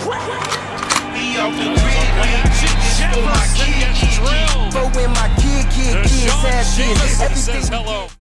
Me off the for my kid, kid, kid. When my kid, kid, kids have kids. Hello.